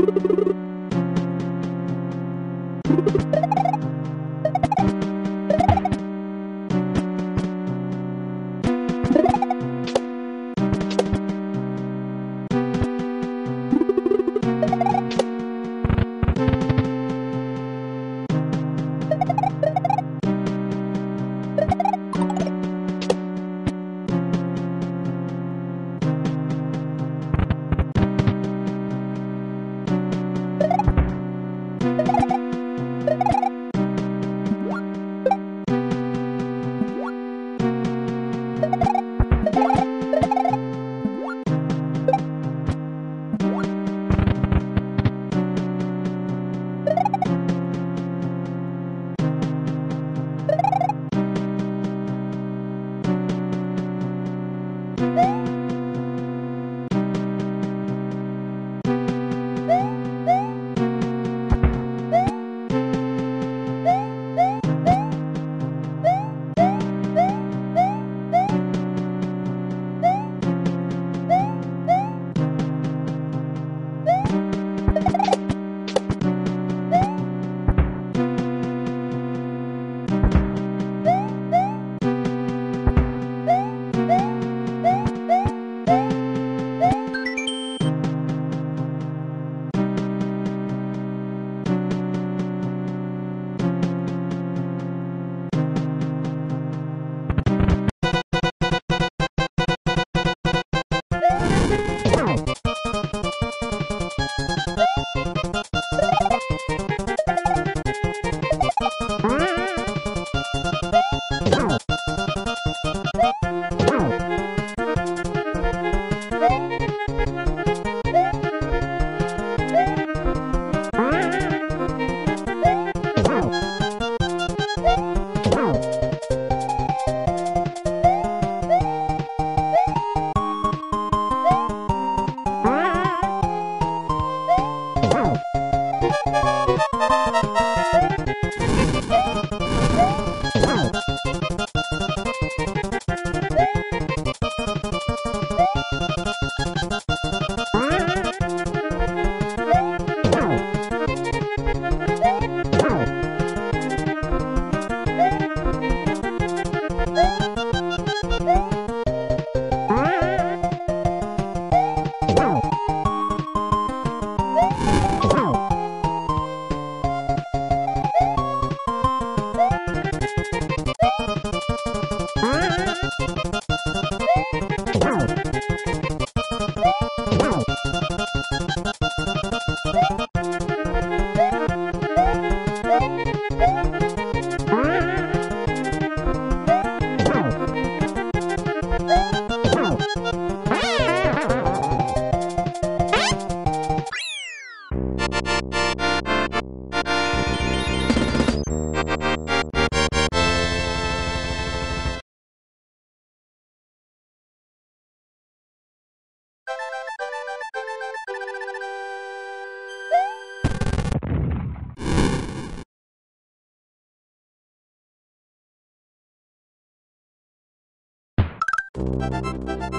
you. Bye. Thank you.